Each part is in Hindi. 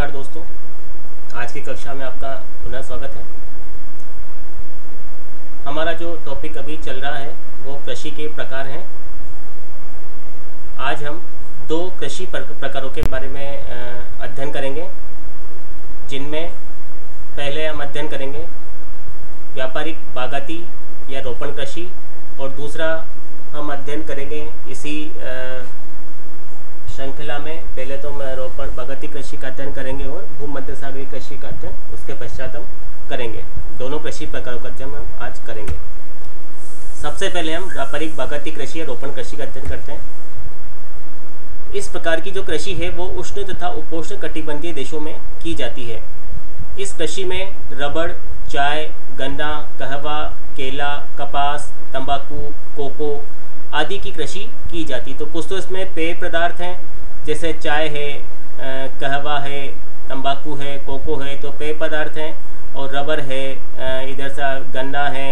नमस्कार दोस्तों। आज की कक्षा में आपका पुनः स्वागत है। हमारा जो टॉपिक अभी चल रहा है, वो कृषि के प्रकार हैं। आज हम दो कृषि प्रकारों के बारे में अध्ययन करेंगे, जिनमें पहले हम अध्ययन करेंगे व्यापारिक बागाती या रोपण कृषि, और दूसरा हम अध्ययन करेंगे इसी श्रृंखला में पहले तो हम रोपण बागती कृषि का अध्ययन करेंगे और भूमध्य सागरी कृषि का अध्ययन, उसके पश्चात हम करेंगे। दोनों कृषि प्रकारों का अध्ययन हम आज करेंगे। सबसे पहले हम व्यापारिक बागती कृषि या रोपण कृषि का अध्ययन करते हैं। इस प्रकार की जो कृषि है, वो उष्ण तथा उपोष्ण कटिबंधीय देशों में की जाती है। इस कृषि में रबड़, चाय, गन्ना, कहवा, केला, कपास, तंबाकू, कोको आदि की कृषि की जाती तो कुछ तो इसमें पेय पदार्थ हैं जैसे चाय है कहवा है, तंबाकू है, कोको है तो पेय पदार्थ हैं और रबर है इधर सा गन्ना है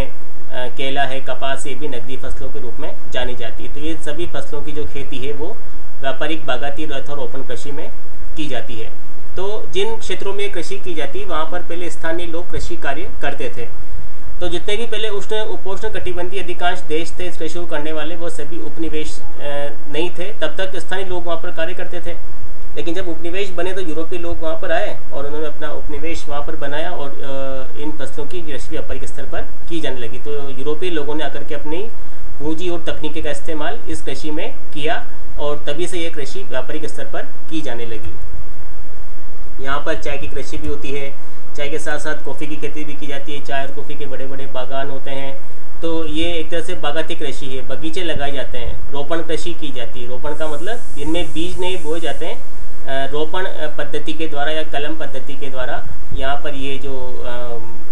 केला है, कपास ये भी नकदी फ़सलों के रूप में जानी जाती है। तो ये सभी फ़सलों की जो खेती है, वो व्यापारिक बागाती रथ और ओपन कृषि में की जाती है। तो जिन क्षेत्रों में कृषि की जाती है, वहाँ पर पहले स्थानीय लोग कृषि कार्य करते थे। तो जितने भी पहले उष्ण उपोष्ण कटिबंधीय अधिकांश देश थे कृषि करने वाले वो सभी उपनिवेश नहीं थे। तब तक स्थानीय लोग वहाँ पर कार्य करते थे। लेकिन जब उपनिवेश बने तो यूरोपीय लोग वहाँ पर आए और उन्होंने अपना उपनिवेश वहाँ पर बनाया और इन फ़सलों की कृषि व्यापारिक स्तर पर की जाने लगी। तो यूरोपीय लोगों ने आकर के अपनी पूंजी और तकनीकी का इस्तेमाल इस कृषि में किया और तभी से ये कृषि व्यापारिक स्तर पर की जाने लगी। यहाँ पर चाय की कृषि भी होती है चाय के साथ साथ कॉफ़ी की खेती भी की जाती है। चाय और कॉफ़ी के बड़े बड़े बागान होते हैं। तो ये एक तरह से बागाती कृषि है। बगीचे लगाए जाते हैं। रोपण कृषि की जाती है। रोपण का मतलब इनमें बीज नहीं बोए जाते हैं। रोपण पद्धति के द्वारा या कलम पद्धति के द्वारा यहाँ पर ये जो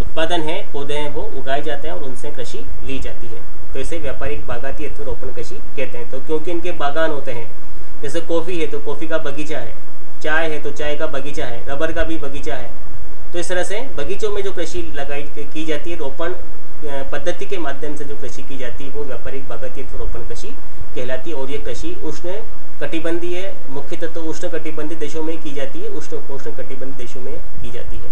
उत्पादन है, पौधे हैं, वो उगाए जाते हैं और उनसे कृषि ली जाती है। तो इसे व्यापारिक बागाती अथवा रोपण कृषि कहते हैं। तो क्योंकि इनके बागान होते हैं, जैसे कॉफ़ी है तो कॉफ़ी का बगीचा है, चाय है तो चाय का बगीचा है, रबर का भी बगीचा है। तो इस तरह से बगीचों में जो कृषि लगाई की जाती है, रोपण पद्धति के माध्यम से जो कृषि की जाती है, वो व्यापारिक बागती रोपण कृषि कहलाती है। और ये कृषि उष्ण कटिबंधीय मुख्यतः तो उष्ण कटिबंधीय देशों में की जाती है। उष्ण उपोष्ण कटिबंधीय देशों में की जाती है।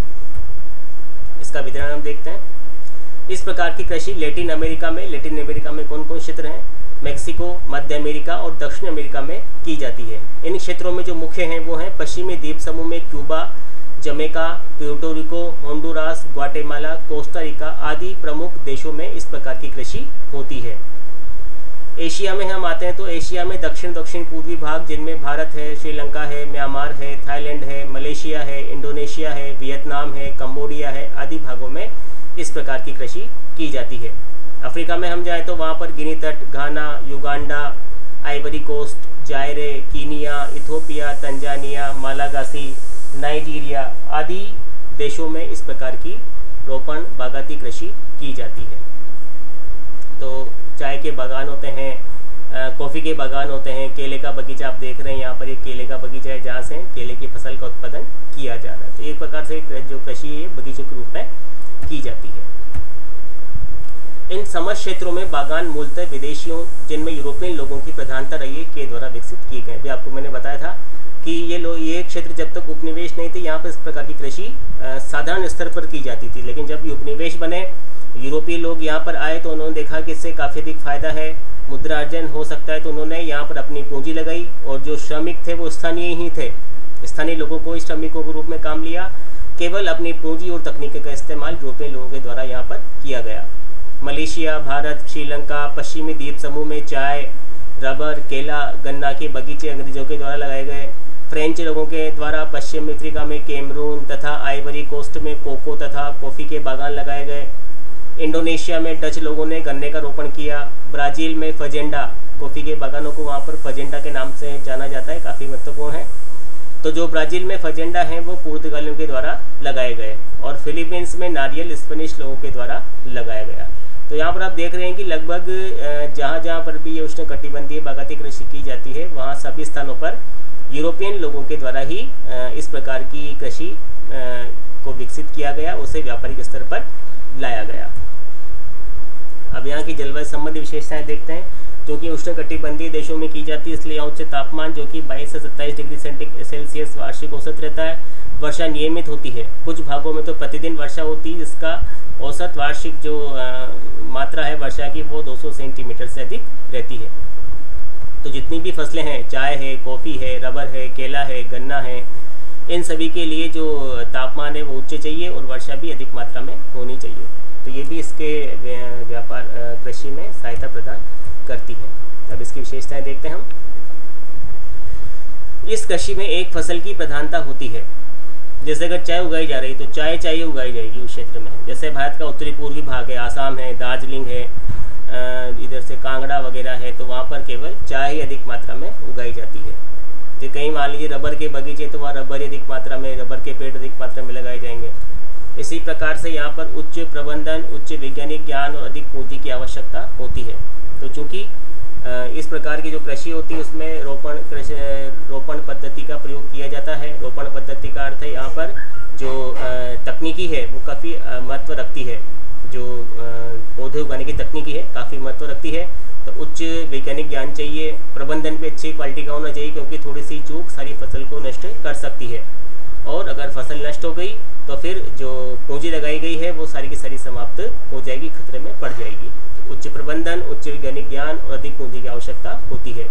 इसका वितरण हम देखते हैं। इस प्रकार की कृषि लेटिन अमेरिका में, लेटिन अमेरिका में कौन कौन क्षेत्र हैं? मेक्सिको, मध्य अमेरिका और दक्षिण अमेरिका में की जाती है। इन क्षेत्रों में जो मुख्य हैं, वो हैं पश्चिमी द्वीप समूह में Cuba Jamaica Puerto Rico Honduras, Guatemala, Costa Rica आदि प्रमुख देशों में इस प्रकार की कृषि होती है। एशिया में हम आते हैं तो एशिया में दक्षिण दक्षिण पूर्वी भाग, जिनमें भारत है, श्रीलंका है, म्यांमार है, थाईलैंड है, मलेशिया है, इंडोनेशिया है, वियतनाम है कम्बोडिया है आदि भागों में इस प्रकार की कृषि की जाती है। अफ्रीका में हम जाएँ तो वहाँ पर गिनी तट, Ghana, Uganda, Ivory Coast, Zaire, Kenya, Ethiopia, Tanzania, Malagasy Nigeria आदि देशों में इस प्रकार की रोपण बागाती कृषि की जाती है। तो चाय के बागान होते हैं कॉफ़ी के बागान होते हैं, केले का बगीचा आप देख रहे हैं, यहाँ पर एक केले का बगीचा है जहाँ से केले की फ़सल का उत्पादन किया जा रहा है। तो एक प्रकार से जो कृषि है, बगीचों के रूप में की जाती है। इन समझ क्षेत्रों में बागान मूलतः विदेशियों, जिनमें यूरोपियन लोगों की प्रधानता रही है, के द्वारा विकसित किए गए भी आपको मैंने बताया था कि ये लोग ये क्षेत्र जब तक उपनिवेश नहीं थे, यहाँ पर इस प्रकार की कृषि साधारण स्तर पर की जाती थी। लेकिन जब उपनिवेश बने, यूरोपीय लोग यहाँ पर आए तो उन्होंने देखा कि इससे काफ़ी अधिक फ़ायदा है, मुद्रा अर्जन हो सकता है तो उन्होंने यहाँ पर अपनी पूंजी लगाई और जो श्रमिक थे वो स्थानीय ही थे। स्थानीय लोगों को, श्रमिकों के रूप में काम लिया। केवल अपनी पूंजी और तकनीक का इस्तेमाल यूरोपीय लोगों के द्वारा यहाँ पर किया गया। मलेशिया, भारत, श्रीलंका, पश्चिमी द्वीप समूह में चाय, रबर, केला, गन्ना के बगीचे अंग्रेज़ों के द्वारा लगाए गए। फ्रेंच लोगों के द्वारा पश्चिम अफ्रीका में कैमरून तथा आइवरी कोस्ट में कोको तथा कॉफ़ी के बागान लगाए गए। इंडोनेशिया में डच लोगों ने गन्ने का रोपण किया। ब्राज़ील में फजेंडा, कॉफ़ी के बागानों को वहाँ पर फजेंडा के नाम से जाना जाता है, काफ़ी महत्वपूर्ण है। तो जो ब्राज़ील में फजेंडा हैं, वो पुर्तगालियों के द्वारा लगाए गए और फिलीपींस में नारियल स्पेनिश लोगों के द्वारा लगाया गया। तो यहाँ पर आप देख रहे हैं कि लगभग जहाँ जहाँ पर भी ये उष्ण कटिबंधीय बागाती कृषि की जाती है, वहाँ सभी स्थानों पर यूरोपियन लोगों के द्वारा ही इस प्रकार की कृषि को विकसित किया गया उसे व्यापारिक स्तर पर लाया गया। अब यहाँ की जलवायु संबंधी विशेषताएँ देखते हैं जो कि उष्ण कटिबंधीय देशों में की जाती है इसलिए उच्च तापमान जो कि 22 से 27 डिग्री सेल्सियस वार्षिक औसत रहता है। वर्षा नियमित होती है कुछ भागों में तो प्रतिदिन वर्षा होती है जिसका औसत वार्षिक जो आ, मात्रा है वर्षा की वो 200 सेंटीमीटर से अधिक रहती है। तो जितनी भी फ़सलें हैं, चाय है, कॉफ़ी है, रबर है, केला है, गन्ना है, इन सभी के लिए जो तापमान है वो उच्च चाहिए और वर्षा भी अधिक मात्रा में होनी चाहिए। तो ये भी इसके व्यापार कृषि में सहायता प्रदान करती है। अब इसकी विशेषताएँ देखते हैं हम। इस कृषि में एक फ़सल की प्रधानता होती है। जैसे अगर चाय उगाई जा रही तो चाय चाहिए उगाई जाएगी उस क्षेत्र में। जैसे भारत का उत्तरी पूर्वी भाग है, आसाम है, दार्जिलिंग है इधर से कांगड़ा वगैरह है तो वहाँ पर केवल चाय ही अधिक मात्रा में उगाई जाती है। जो कहीं मान लीजिए रबर के बगीचे तो वहाँ रबर अधिक मात्रा में, रबर के पेड़ अधिक मात्रा में लगाए जाएँगे। इसी प्रकार से यहाँ पर उच्च प्रबंधन, उच्च वैज्ञानिक ज्ञान और अधिक पूंजी की आवश्यकता होती है। तो चूँकि इस प्रकार की जो कृषि होती है, उसमें रोपण, कृषि, रोपण पद्धति का प्रयोग किया जाता है। रोपण पद्धति का अर्थ है यहाँ पर जो तकनीकी है, वो काफ़ी महत्व रखती है। जो पौधे उगाने की तकनीकी है, काफ़ी महत्व रखती है। तो उच्च वैज्ञानिक ज्ञान चाहिए, प्रबंधन भी अच्छी क्वालिटी का होना चाहिए, क्योंकि थोड़ी सी चूक सारी फ़सल को नष्ट कर सकती है। और अगर फ़सल नष्ट हो गई तो फिर जो पूंजी लगाई गई है, वो सारी की सारी समाप्त हो जाएगी, खतरे में पड़ जाएगी। उच्च प्रबंधन, उच्च वैज्ञानिक ज्ञान और अधिक पूंजी की आवश्यकता होती है।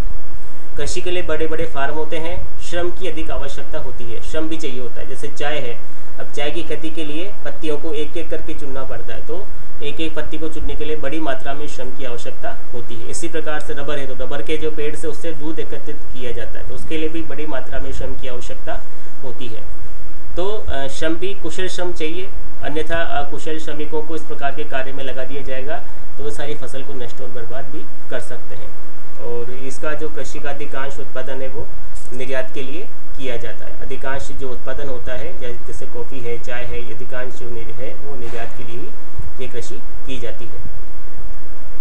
कृषि के लिए बड़े बड़े फार्म होते हैं, श्रम की अधिक आवश्यकता होती है, श्रम भी चाहिए होता है, जैसे चाय है। अब चाय की खेती के लिए पत्तियों को एक एक करके चुनना पड़ता है। तो एक एक पत्ती को चुनने के लिए बड़ी मात्रा में श्रम की आवश्यकता होती है। इसी प्रकार से रबर है तो रबर के जो पेड़ से उससे दूध एकत्रित किया जाता है तो उसके लिए भी बड़ी मात्रा में श्रम की आवश्यकता होती है। तो श्रम भी कुशल श्रम चाहिए, अन्यथा कुशल श्रमिकों को इस प्रकार के कार्य में लगा दिया जाएगा तो सारी फ़सल को नष्ट और बर्बाद भी कर सकते हैं। और इसका जो कृषि का अधिकांश उत्पादन है वो निर्यात के लिए किया जाता है। अधिकांश जो उत्पादन होता है, जैसे कॉफ़ी है, चाय है, अधिकांश जो है, वो निर्यात के लिए ही ये कृषि की जाती है।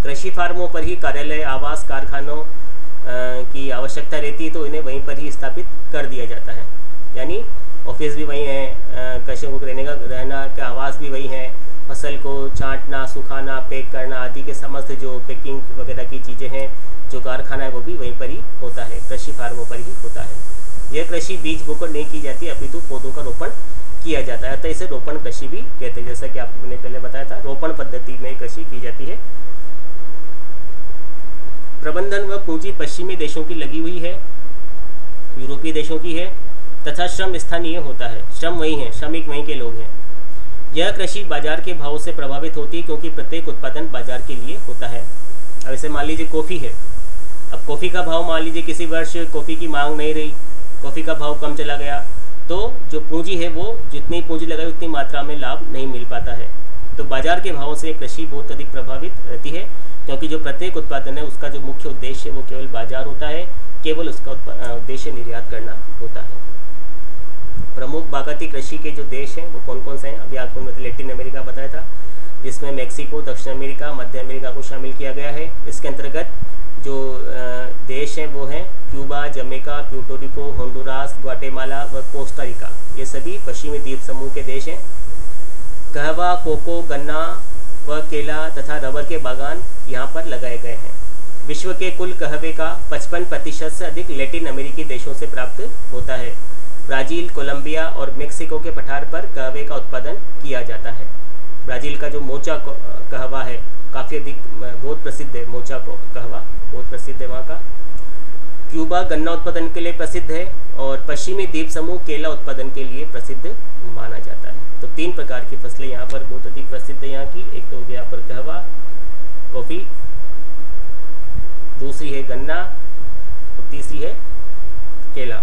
कृषि फार्मों पर ही कार्यालय, आवास, कारखानों की आवश्यकता रहती है तो इन्हें वहीं पर ही स्थापित कर दिया जाता है। यानी ऑफ़िस भी वही है कृषियों को रहने का, रहना का आवास भी वही है। फ़सल को छांटना सुखाना, पैक करना आदि के समस्त जो पैकिंग वगैरह की चीज़ें हैं, जो कारखाना है, वो भी वहीं पर ही होता है। कृषि फार्मों पर ही होता है। यह कृषि बीज बोकर नहीं की जाती अपितु तो पौधों का रोपण किया जाता है। अतः इसे रोपण कृषि भी कहते हैं, जैसा कि आपने पहले बताया था, रोपण पद्धति में कृषि की जाती है। प्रबंधन व पूंजी पश्चिमी देशों की लगी हुई है, यूरोपीय देशों की है, तथा श्रम स्थानीय होता है। श्रम वही है, श्रमिक वहीं के लोग हैं। यह कृषि बाज़ार के भाव से प्रभावित होती है, क्योंकि प्रत्येक उत्पादन बाज़ार के लिए होता है। अब इसे मान लीजिए कॉफ़ी है। अब कॉफ़ी का भाव, मान लीजिए किसी वर्ष कॉफ़ी की मांग नहीं रही कॉफ़ी का भाव कम चला गया। तो जो पूंजी है वो जितनी पूंजी लगाई, उतनी मात्रा में लाभ नहीं मिल पाता है। तो बाज़ार के भावों से कृषि बहुत अधिक प्रभावित रहती है, क्योंकि जो प्रत्येक उत्पादन है, उसका जो मुख्य उद्देश्य है, वो केवल बाज़ार होता है, केवल उसका उद्देश्य निर्यात करना होता है। प्रमुख बागती कृषि के जो देश हैं, वो कौन कौन से हैं? अभी आपको मतलब लेटिन अमेरिका बताया था, जिसमें मेक्सिको दक्षिण अमेरिका मध्य अमेरिका को शामिल किया गया है। इसके अंतर्गत जो देश हैं, वो हैं Cuba, Jamaica Puerto Rico Honduras, Guatemala व कोस्टारिका ये सभी पश्चिमी द्वीप समूह के देश हैं। कहवा, कोको, गन्ना व केला तथा रबर के बागान यहाँ पर लगाए गए हैं। विश्व के कुल कहवे का 55 प्रतिशत से अधिक लेटिन अमेरिकी देशों से प्राप्त होता है। ब्राज़ील, कोलंबिया और मेक्सिको के पठार पर कहवे का उत्पादन किया जाता है। ब्राज़ील का जो मोचा कहवा है, काफ़ी अधिक बहुत प्रसिद्ध है, मोचा कहवा, बहुत प्रसिद्ध है वहाँ का। क्यूबा गन्ना उत्पादन के लिए प्रसिद्ध है और पश्चिमी द्वीप समूह केला उत्पादन के लिए प्रसिद्ध माना जाता है। तो तीन प्रकार की फ़सलें यहाँ पर बहुत अधिक प्रसिद्ध है यहाँ की। एक तो गया यहाँ पर कहवा, कॉफ़ी, दूसरी है गन्ना और तीसरी है केला।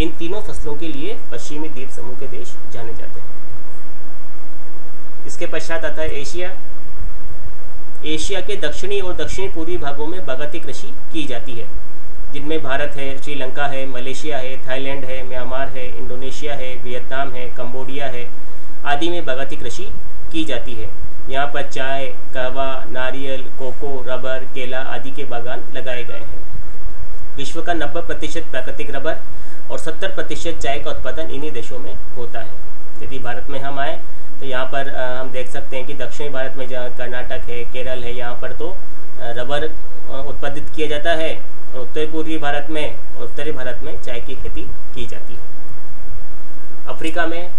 इन तीनों फ़सलों के लिए पश्चिमी द्वीप समूह के देश जाने जाते हैं। इसके पश्चात आता है एशिया। एशिया के दक्षिणी और दक्षिणी पूर्वी भागों में बागाती कृषि की जाती है। जिनमें भारत है, श्रीलंका है, मलेशिया है, थाईलैंड है, म्यांमार है, इंडोनेशिया है, वियतनाम है, कंबोडिया है, आदि में बागाती कृषि की जाती है। यहाँ पर चाय, कहवा, नारियल, कोको, रबर, केला आदि के बागान लगाए गए हैं। विश्व का 90 प्रतिशत प्राकृतिक रबर और 70 प्रतिशत चाय का उत्पादन इन्हीं देशों में होता है। यदि भारत में हम आए तो यहाँ पर हम देख सकते हैं कि दक्षिणी भारत में जहाँ कर्नाटक है, केरल है, यहाँ पर तो रबर उत्पादित किया जाता है और उत्तर पूर्वी भारत में और उत्तरी भारत में चाय की खेती की जाती है। अफ्रीका में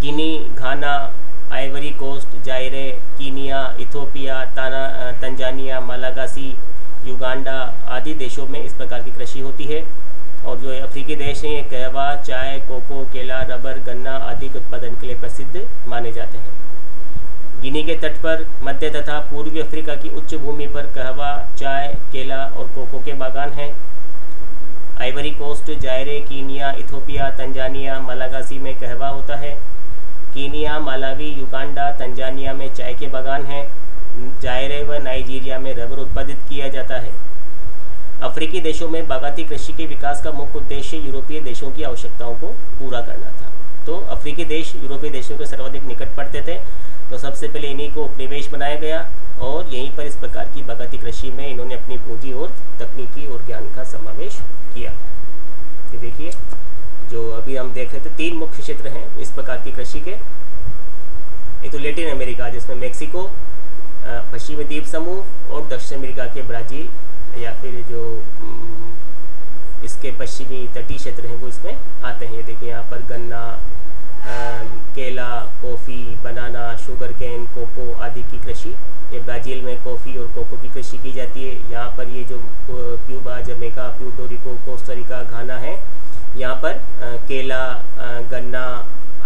Guinea, Ghana, Ivory Coast, Zaire, Kenya, Ethiopia, ताना तंजानिया, मालागासी, युगांडा आदि देशों में इस प्रकार की कृषि होती है। और जो अफ्रीकी देश हैं ये कहवा, चाय, कोको, केला, रबर, गन्ना आदि के उत्पादन के लिए प्रसिद्ध माने जाते हैं। गिनी के तट पर मध्य तथा पूर्वी अफ्रीका की उच्च भूमि पर कहवा, चाय, केला और कोको के बागान हैं। Ivory Coast, Zaire, Kenya, Ethiopia, Tanzania, Malagasy में कहवा होता है। कीनिया, मालावी, युगांडा, तंजानिया में चाय के बागान हैं। जायरे व नाइजीरिया में रबर उत्पादित किया जाता है। अफ्रीकी देशों में बागाती कृषि के विकास का मुख्य उद्देश्य यूरोपीय देशों की आवश्यकताओं को पूरा करना था। तो अफ्रीकी देश यूरोपीय देशों के सर्वाधिक निकट पड़ते थे। तो सबसे पहले इन्हीं को उपनिवेश बनाया गया और यहीं पर इस प्रकार की बागाती कृषि में इन्होंने अपनी पूंजी और तकनीकी और ज्ञान का समावेश किया। ये देखिए, जो अभी हम देख रहे थे, तीन मुख्य क्षेत्र हैं इस प्रकार की कृषि के। एक तो लेटिन अमेरिका, जिसमें मेक्सिको पश्चिमी द्वीप समूह और दक्षिण अमेरिका के ब्राज़ील या फिर जो इसके पश्चिमी तटीय क्षेत्र हैं वो इसमें आते हैं। ये देखिए यहाँ पर गन्ना केला coffee banana sugar cane cocoa आदि की कृषि। ये ब्राज़ील में कॉफ़ी और कोको की कृषि की जाती है। यहाँ पर ये जो Cuba Jamaica Puerto Rico Costa Rica Ghana है। यहाँ पर केला गन्ना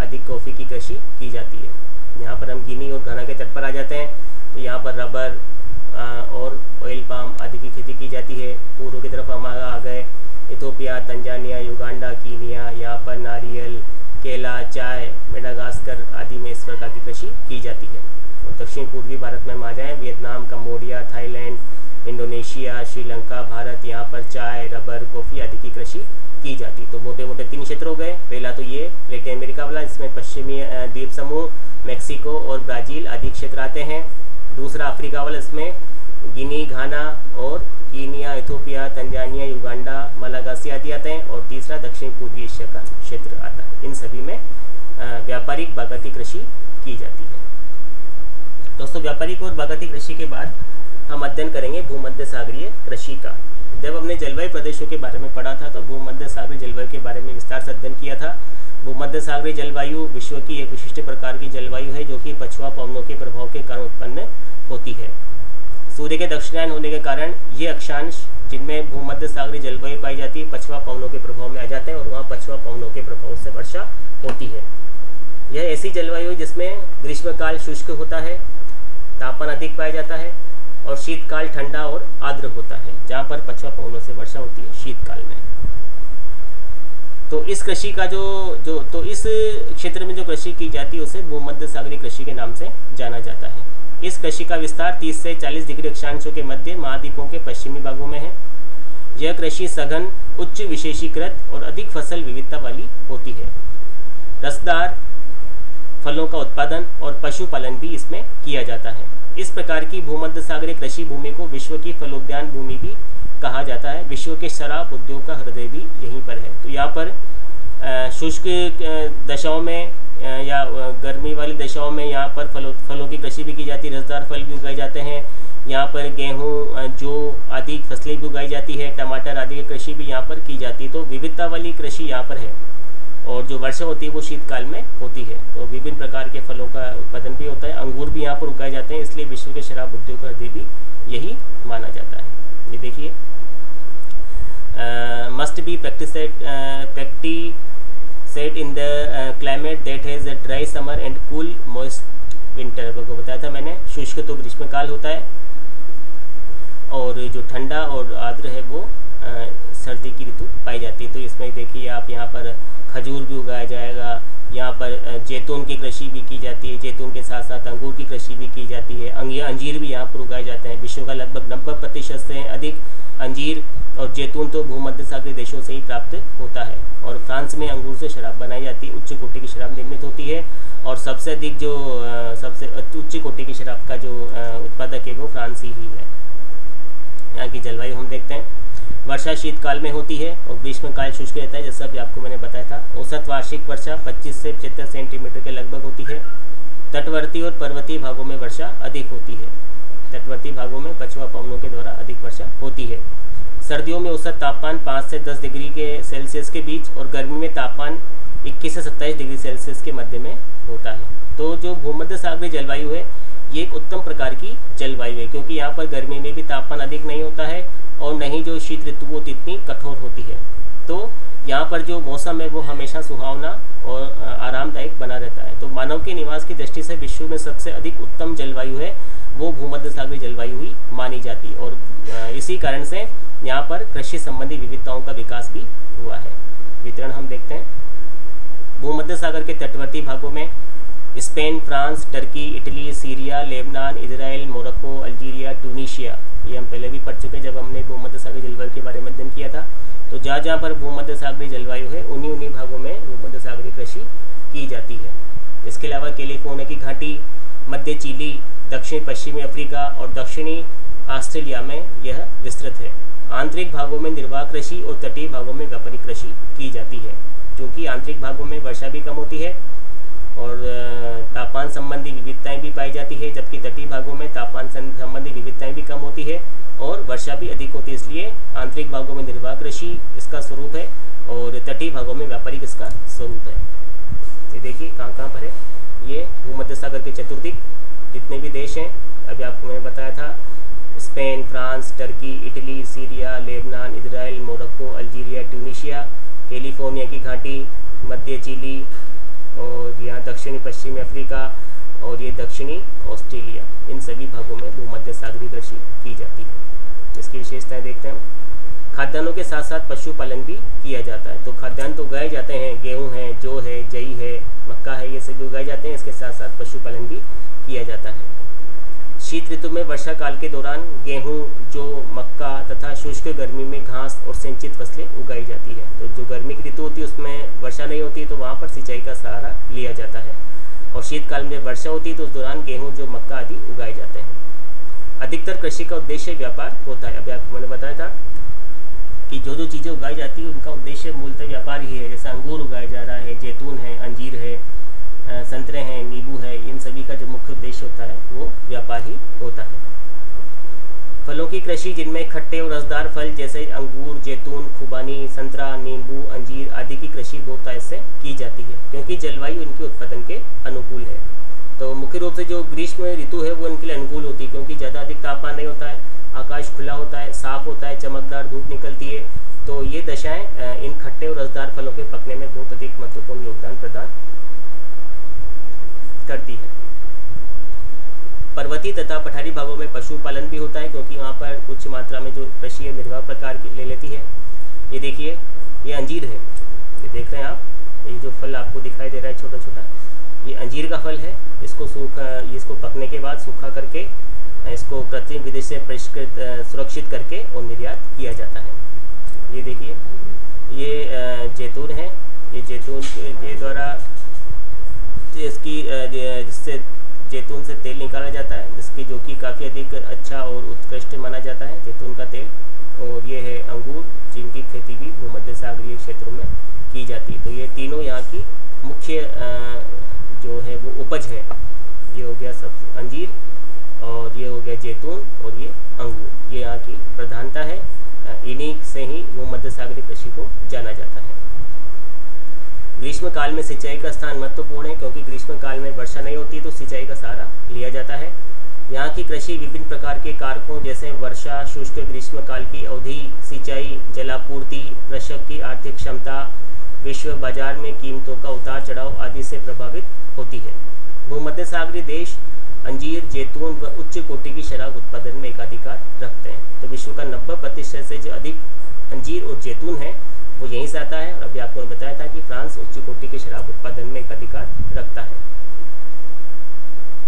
आदि कॉफ़ी की कृषि की जाती है। यहाँ पर हम गिनी और घाना के तट पर आ जाते हैं। तो यहाँ पर रबर और ऑयल पाम आदि की खेती की जाती है। पूर्व की तरफ़ हम आ गए। इथोपिया तंजानिया, युगांडा, कीनिया यहाँ पर नारियल, केला, चाय, मेडागास्कर आदि में इस प्रकार की कृषि की जाती है। और दक्षिण पूर्वी भारत में हम आ जाएँ। Vietnam, Cambodia, Thailand, Indonesia, Sri Lanka, Bharat, यहाँ पर चाय, रबर, कॉफ़ी आदि की कृषि की जाती तो मोटे मोटे तीन क्षेत्र हो गए। पहला तो ये, लेटिन अमेरिका वाला, जिसमें पश्चिमी द्वीप समूह, मैक्सिको और ब्राज़ील आदि क्षेत्र आते हैं। दूसरा अफ्रीका वाला, इसमें गिनी, घाना और Kenya, Ethiopia, Tanzania, Uganda, Malagasy आदि आते हैं और तीसरा दक्षिण पूर्वी एशिया का क्षेत्र आता है। इन सभी में व्यापारिक बागती कृषि की जाती है। दोस्तों, व्यापारिक और बागती कृषि के बाद हम अध्ययन करेंगे भूमध्य सागरीय कृषि का। जब हमने जलवायु प्रदेशों के बारे में पढ़ा था तो भूमध्य सागरीय जलवायु के बारे में विस्तार से अध्ययन किया था। भूमध्य सागरीय जलवायु विश्व की एक विशिष्ट प्रकार की जलवायु है, जो कि पछुआ पवनों के प्रभाव के कारण उत्पन्न होती है। सूर्य के दक्षिणायन होने के कारण ये अक्षांश, जिनमें भूमध्य सागरीय जलवायु पाई जाती है, पछुआ पवनों के प्रभाव में आ जाते हैं और वहाँ पछुआ पवनों के प्रभाव से वर्षा होती है। यह ऐसी जलवायु है जिसमें ग्रीष्मकाल शुष्क होता है, तापमान अधिक पाया जाता है और शीतकाल ठंडा और आर्द्र होता है, जहाँ पर पछुआ पवनों से वर्षा होती है शीतकाल में। तो इस कृषि का जो जो तो इस क्षेत्र में जो कृषि की जाती है, उसे भूमध्य सागरीय कृषि के नाम से जाना जाता है। इस कृषि का विस्तार 30 से 40 डिग्री अक्षांशों के मध्य महाद्वीपों के पश्चिमी भागों में है। यह कृषि सघन, उच्च विशेषीकृत और अधिक फ़सल विविधता वाली होती है। रसदार फलों का उत्पादन और पशुपालन भी इसमें किया जाता है। इस प्रकार की भूमध्य सागरीय कृषि भूमि को विश्व की फलोद्यान भूमि भी कहा जाता है। विश्व के शराब उद्योग का हृदय भी यहीं पर है। तो यहाँ पर शुष्क दशाओं में या गर्मी वाली दशाओं में यहाँ पर फलों फलों की कृषि भी की जाती है। रसदार फल भी उगाए जाते हैं। यहाँ पर गेहूँ जो आदि फ़सलें भी उगाई जाती है। टमाटर आदि की कृषि भी यहाँ पर की जाती है। तो विविधता वाली कृषि यहाँ पर है। और जो वर्षा होती है वो शीतकाल में होती है। तो विभिन्न प्रकार के फलों का उत्पादन भी होता है। अंगूर भी यहाँ पर उगाए जाते हैं, इसलिए विश्व के शराब उद्योग का हृदय भी यही माना जाता है। ये देखिए। Must be practice practised in the climate that has a dry summer and cool moist winter को बताया था मैंने, शुष्क तो ग्रीष्मकाल होता है। और जो ठंडा और आर्द्र है वो सर्दी की ऋतु पाई जाती है। तो इसमें देखिए आप यहाँ पर खजूर भी उगाया जाएगा। यहाँ पर जैतून की कृषि भी की जाती है, जैतून के साथ साथ अंगूर की कृषि भी की जाती है। अंजीर भी यहाँ पर उगाए जाते हैं। विश्व का लगभग नब्बे प्रतिशत से अधिक अंजीर और जैतून तो भूमध्य सागरीय देशों से ही प्राप्त होता है और फ्रांस में अंगूर से शराब बनाई जाती है। उच्च कोटि की शराब निर्मित होती है और सबसे अधिक जो सबसे उच्च कोटि की शराब का जो उत्पादक है वो फ्रांस ही है। यहाँ की जलवायु हम देखते हैं। वर्षा शीतकाल में होती है और ग्रीष्मकाल शुष्क रहता है, जैसा भी आपको मैंने बताया था। औसत वार्षिक वर्षा 25 से पचहत्तर सेंटीमीटर के लगभग होती है। तटवर्ती और पर्वतीय भागों में वर्षा अधिक होती है। तटवर्ती भागों में पछुआ पवनों के द्वारा अधिक वर्षा होती है। सर्दियों में औसत तापमान 5 से 10 डिग्री के सेल्सियस के बीच और गर्मी में तापमान 21 से 27 डिग्री सेल्सियस के मध्य में होता है। तो जो भूमध्य सागरीय जलवायु है ये एक उत्तम प्रकार की जलवायु है, क्योंकि यहाँ पर गर्मी में भी तापमान अधिक नहीं होता है और नहीं जो शीत ऋतु वो इतनी कठोर होती है। तो यहाँ पर जो मौसम है, वो हमेशा सुहावना और आरामदायक बना रहता है। तो मानव के निवास की दृष्टि से विश्व में सबसे अधिक उत्तम जलवायु है, वो भूमध्य सागरीय जलवायु ही मानी जाती है। और इसी कारण से यहाँ पर कृषि संबंधी विविधताओं का विकास भी हुआ है। वितरण हम देखते हैं। भूमध्य सागर के तटवर्ती भागों में Spain, France, Turkey, Italy, Syria, Lebanon Israel Morocco, Algeria, Tunisia, ये हम पहले भी पढ़ चुके हैं जब हमने भूमध्य सागरीय जलवायु के बारे में अध्ययन किया था। तो जहाँ जहाँ पर भूमध्य सागरी जलवायु है उन्हीं उन्हीं भागों में भूमध्य सागरी कृषि की जाती है। इसके अलावा कैलिफ़ोर्निया की घाटी, मध्य चिली, दक्षिण पश्चिमी अफ्रीका और दक्षिणी ऑस्ट्रेलिया में यह विस्तृत है। आंतरिक भागों में निर्वाह कृषि और तटीय भागों में व्यापारिक कृषि की जाती है, क्योंकि आंतरिक भागों में वर्षा भी कम होती है और तापमान संबंधी विविधताएँ भी पाई जाती है, जबकि तटीय भागों में तापमान संबंधी विविधताएँ भी कम होती है और वर्षा भी अधिक होती है, इसलिए आंतरिक भागों में निर्वाह कृषि इसका स्वरूप है और तटीय भागों में व्यापारिक इसका स्वरूप है। ये देखिए कहाँ कहाँ पर है? ये भूमध्य सागर के चतुर्दिक जितने भी देश हैं, अभी आपको मैंने बताया था, Spain, France, Turkey, Italy, Syria, Lebanon Israel Morocco, Algeria, Tunisia, California की घाटी, मध्य चिली और यहाँ दक्षिणी पश्चिमी अफ्रीका और ये दक्षिणी ऑस्ट्रेलिया, इन सभी भागों में भूमध्य सागरी कृषि की जाती है। इसकी विशेषताएँ देखते हैं खाद्यान्नों के साथ साथ पशुपालन भी किया जाता है। तो खाद्यान्न तो उगाए जाते हैं, गेहूँ है, जौ है, जई है, मक्का है, ये सभी उगाए जाते हैं। इसके साथ साथ पशुपालन भी किया जाता है। शीत ऋतु में वर्षा काल के दौरान गेहूँ, जो, मक्का तथा शुष्क गर्मी में घास और सिंचित फ़सलें उगाई जाती है। तो जो गर्मी की ऋतु होती है, उसमें वर्षा नहीं होती है तो वहाँ पर सिंचाई का सहारा लिया जाता है। और शीतकाल में वर्षा होती है तो उस दौरान गेहूँ, जो, मक्का आदि उगाए जाते हैं। अधिकतर कृषि का उद्देश्य व्यापार होता है। अभी आपको मैंने बताया था कि जो जो चीज़ें उगाई जाती है, उनका उद्देश्य मूलतः व्यापार ही है। जैसे अंगूर उगाया जा रहा है, जैतून है, अंजीर है संतरे हैं, नींबू है, इन सभी का जो मुख्य उद्देश्य होता है, वो व्यापार ही होता है। फलों की कृषि जिनमें खट्टे और रसदार फल जैसे अंगूर, जैतून, खुबानी, संतरा, नींबू, अंजीर आदि की कृषि बहुतायत से की जाती है, क्योंकि जलवायु इनके उत्पादन के अनुकूल है। तो मुख्य रूप से जो ग्रीष्म ऋतु है, वो इनके लिए अनुकूल होती है, क्योंकि ज़्यादा अधिक तापमान नहीं होता है, आकाश खुला होता है, साफ़ होता है, चमकदार धूप निकलती है। तो ये दशाएँ इन खट्टे और रसदार फलों के पकने में बहुत अधिक महत्वपूर्ण योगदान प्रदान करती है। पर्वतीय तथा पठारी भागों में पशुपालन भी होता है, क्योंकि वहाँ पर उच्च मात्रा में जो कृषि है निर्वाह प्रकार की ले लेती है। ये देखिए, ये अंजीर है। ये देख रहे हैं आप, ये जो फल आपको दिखाई दे रहा है छोटा छोटा ये अंजीर का फल है। इसको सूखा इसको पकने के बाद सूखा करके, इसको कृत्रिम विधि से परिष्कृत, सुरक्षित करके और निर्यात किया जाता है। ये देखिए, ये जैतून है। ये जैतून के द्वारा इसकी जिससे जैतून से तेल निकाला जाता है, जिसकी जो कि काफ़ी अधिक अच्छा और उत्कृष्ट माना जाता है, जैतून का तेल। और ये है अंगूर, जिनकी खेती भी भूमध्य सागरीय क्षेत्रों में की जाती है। तो ये तीनों यहाँ की मुख्य जो है वो उपज है। ये हो गया सब अंजीर, और ये हो गया जैतून, और ये अंगूर। ये यहाँ की प्रधानता है। इन्हीं से ही भूमध्य सागरीय कृषि को जाना जाता है। ग्रीष्म काल में सिंचाई का स्थान महत्वपूर्ण है, क्योंकि ग्रीष्म काल में वर्षा नहीं होती तो सिंचाई का सहारा लिया जाता है। यहाँ की कृषि विभिन्न प्रकार के कारकों, जैसे वर्षा, शुष्क ग्रीष्म काल की अवधि, सिंचाई, जलापूर्ति, कृषक की आर्थिक क्षमता, विश्व बाज़ार में कीमतों का उतार चढ़ाव आदि से प्रभावित होती है। भूमध्य सागरीय देश, अंजीर, जैतून व उच्च कोटि की शराब उत्पादन में एकाधिकार रखते हैं। तो विश्व का नब्बे प्रतिशत से जो अधिक अंजीर और जैतून है वो यहीं से आता है और अभी आपको बताया था कि फ्रांस उच्च कोटि के शराब उत्पादन में एक अधिकार रखता है।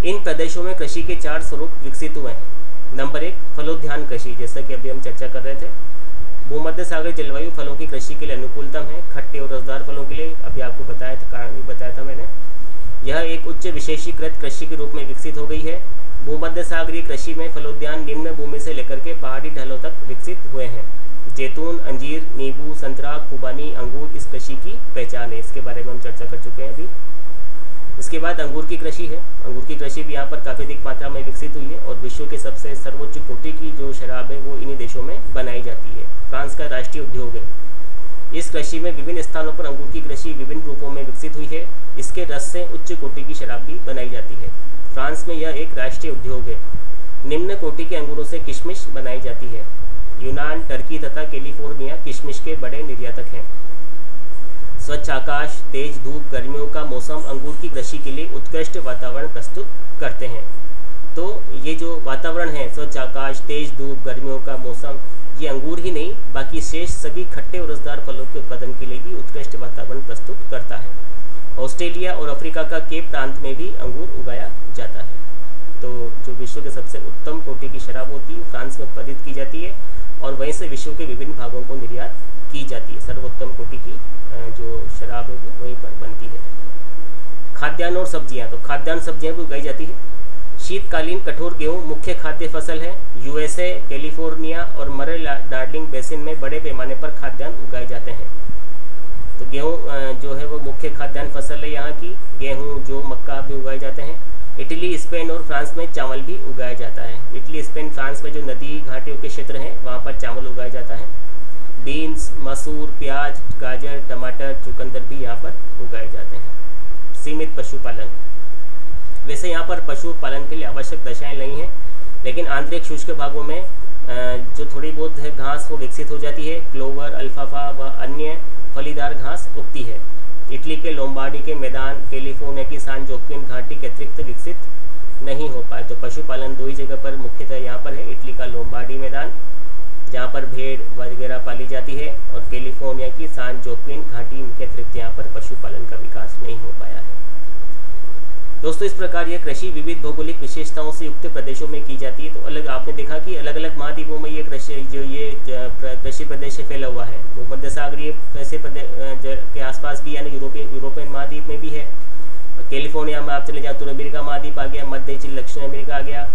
इन प्रदेशों में कृषि के चार स्वरूप विकसित हुए हैं। नंबर एक, फलोद्यान कृषि, जैसा कि अभी हम चर्चा कर रहे थे। भूमध्य सागर जलवायु फलों की कृषि के लिए अनुकूलतम है, खट्टे और रसदार फलों के लिए अभी आपको बताया था कारण भी बताया था मैंने। यह एक उच्च विशेषीकृत कृषि के रूप में विकसित हो गई है। भूमध्य सागरीय कृषि में फलोद्यान निम्न भूमि से लेकर के पहाड़ी ढलों तक विकसित हुए हैं। जैतून, अंजीर, नींबू, संतरा, खुबानी, अंगूर इस कृषि की पहचान है। इसके बारे में हम चर्चा कर चुके हैं अभी। इसके बाद अंगूर की कृषि है। अंगूर की कृषि भी यहाँ पर काफ़ी अधिक मात्रा में विकसित हुई है और विश्व के सबसे सर्वोच्च कोटि की जो शराब है, वो इन्हीं देशों में बनाई जाती है। फ्रांस का राष्ट्रीय उद्योग है। इस कृषि में विभिन्न स्थानों पर अंगूर की कृषि विभिन्न रूपों में विकसित हुई है। इसके रस से उच्च कोटि की शराब भी बनाई जाती है। फ्रांस में यह एक राष्ट्रीय उद्योग है। निम्न कोटि के अंगूरों से किशमिश बनाई जाती है। यूनान, टर्की तथा कैलिफ़ोर्निया किशमिश के बड़े निर्यातक हैं। स्वच्छ आकाश, तेज धूप, गर्मियों का मौसम अंगूर की कृषि के लिए उत्कृष्ट वातावरण प्रस्तुत करते हैं। तो ये जो वातावरण है, स्वच्छ आकाश, तेज धूप, गर्मियों का मौसम ये अंगूर ही नहीं, बाकी शेष सभी खट्टे और रसदार फलों के उत्पादन के लिए भी उत्कृष्ट वातावरण प्रस्तुत करता है। ऑस्ट्रेलिया और अफ्रीका का केप प्रांत में भी अंगूर उगाया जाता है। तो जो विश्व के सबसे उत्तम कोटि की शराब होती है, फ्रांस में उत्पादित की जाती है और वहीं से विश्व के विभिन्न भागों को निर्यात की जाती है। सर्वोत्तम कोटि की जो शराब है वहीं पर बनती है। खाद्यान्न और सब्ज़ियाँ तो खाद्यान्न सब्ज़ियाँ भी उगाई जाती है। शीतकालीन कठोर गेहूँ मुख्य खाद्य फ़सल है। यूएसए कैलिफ़ोर्निया और मरे डार्लिंग बेसिन में बड़े पैमाने पर खाद्यान्न उगाए जाते हैं। तो गेहूँ जो है वो मुख्य खाद्यान्न फ़सल है यहाँ की। गेहूँ, जो, मक्का भी उगाए जाते हैं। इटली, स्पेन और फ्रांस में चावल भी उगाया जाता है। इटली, स्पेन, फ्रांस में जो नदी घाटियों के क्षेत्र हैं, वहाँ पर चावल उगाया जाता है। बीन्स, मसूर, प्याज, गाजर, टमाटर, चुकंदर भी यहाँ पर उगाए जाते हैं। सीमित पशुपालन। वैसे यहाँ पर पशुपालन के लिए आवश्यक दशाएँ नहीं हैं, लेकिन आंतरिक शुष्क भागों में जो थोड़ी बहुत है घास, वो विकसित हो जाती है। क्लोवर, अल्फाफा व अन्य फलीदार घास उगती है। इटली के लोम्बार्डी के मैदान, कैलिफ़ोर्निया की सान जोक्विन घाटी के अतिरिक्त विकसित नहीं हो पाए तो पशुपालन दो ही जगह पर मुख्यतः यहाँ पर है, इटली का लोम्बार्डी मैदान, जहाँ पर भेड़ वगैरह पाली जाती है, और कैलिफ़ोर्निया की सान जोक्विन घाटी के अतिरिक्त यहाँ पर पशुपालन का विकास नहीं हो पाया है। दोस्तों, इस प्रकार यह कृषि विविध भौगोलिक विशेषताओं से युक्त प्रदेशों में की जाती है। तो अलग, आपने देखा कि अलग अलग महाद्वीपों में ये कृषि, जो ये कृषि प्रदेश फैला हुआ है। वो मध्य सागरीय कृषि के आसपास भी, यानी यूरोपीय, यूरोपियन महाद्वीप में भी है। कैलिफ़ोर्निया में आप चले जाओ तो अमेरिका महाद्वीप आ गया, मध्य दक्षिण अमेरिका आ गया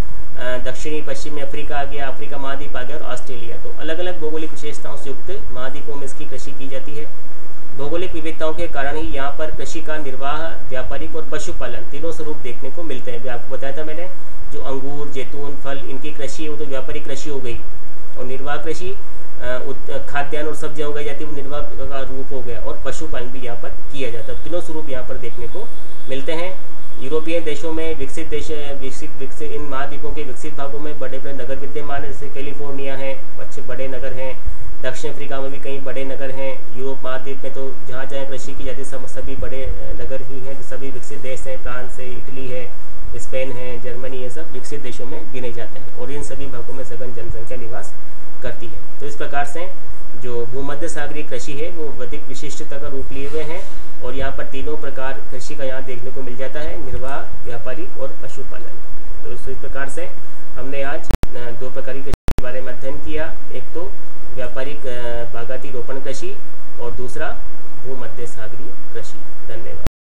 दक्षिणी, पश्चिमी अफ्रीका आ गया, अफ्रीका महाद्वीप आ गया और ऑस्ट्रेलिया। तो अलग अलग भौगोलिक विशेषताओं से युक्त महाद्वीपों में इसकी कृषि की जाती है। भौगोलिक विविधताओं के कारण ही यहाँ पर कृषि का निर्वाह, व्यापारिक और पशुपालन तीनों स्वरूप देखने को मिलते हैं। आपको बताया था मैंने, जो अंगूर, जैतून, फल, इनकी कृषि वो तो व्यापारिक कृषि हो गई और निर्वाह कृषि खाद्यान्न और सब्ज़ियाँ उगाई जाती है वो निर्वाह का रूप हो गया और पशुपालन भी यहाँ पर किया जाता है। तीनों स्वरूप यहाँ पर देखने को मिलते हैं। यूरोपियन देशों में विकसित देश, विकसित विकसित, इन महाद्वीपों के विकसित भागों में बड़े बड़े नगर विद्यमान है, जैसे कैलिफ़ोर्निया है, अच्छे बड़े नगर हैं, दक्षिण अफ्रीका में भी कई बड़े नगर हैं, यूरोप महाद्वीप में तो जहाँ जहाँ कृषि की जाती है सभी बड़े नगर ही हैं, सभी विकसित देश हैं, फ्रांस है, इटली है, स्पेन है, जर्मनी ये सब विकसित देशों में गिने जाते हैं, और इन सभी भागों में सघन जनसंख्या निवास करती है। तो इस प्रकार से जो भूमध्य सागरीय कृषि है, वो अधिक विशिष्टता का रूप लिए हुए हैं और यहाँ पर तीनों प्रकार कृषि का यहाँ देखने को मिल जाता है, निर्वाह व्यापारिक और पशुपालन। तो इस प्रकार से हमने आज दो प्रकार की कृषि के बारे में अध्ययन किया। एक तो व्यापारिक बागाती रोपण कृषि और दूसरा भूमध्य सागरीय कृषि। धन्यवाद।